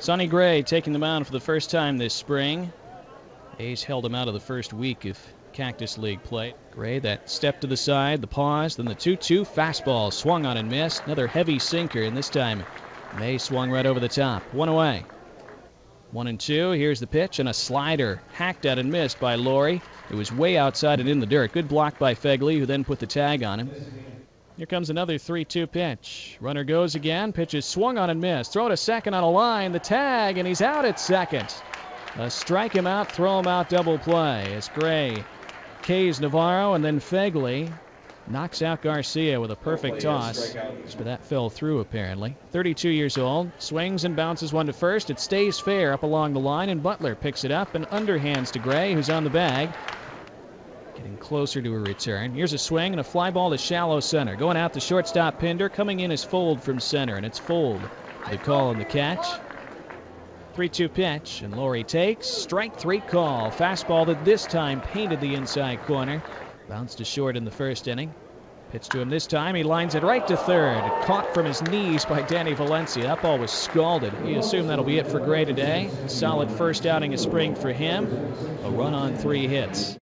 Sonny Gray taking the mound for the first time this spring. A's held him out of the first week of Cactus League play. Gray, that step to the side, the pause, then the 2 2 fastball swung on and missed. Another heavy sinker, and this time May swung right over the top. One away. One and two. Here's the pitch, and a slider hacked at and missed by Lawrie. It was way outside and in the dirt. Good block by Phegley, who then put the tag on him. Here comes another 3 2 pitch. Runner goes again. Pitch is swung on and missed. Throw to second on a line. The tag, and he's out at second. A strike him out, throw him out, double play. As Gray K's Navarro, and then Phegley knocks out Garcia with a perfect toss. But that fell through, apparently. 32 years old. Swings and bounces one to first. It stays fair up along the line, and Butler picks it up and underhands to Gray, who's on the bag. Closer to a return. Here's a swing and a fly ball to shallow center. Going out the shortstop Pinder. Coming in is Fuld from center, and it's Fuld. The call and the catch. 3 2 pitch, and Lawrie takes. Strike three call. Fastball that this time painted the inside corner. Bounced to short in the first inning. Pitch to him this time. He lines it right to third. Caught from his knees by Danny Valencia. That ball was scalded. He assumed that'll be it for Gray today. Solid first outing of spring for him. A run on three hits.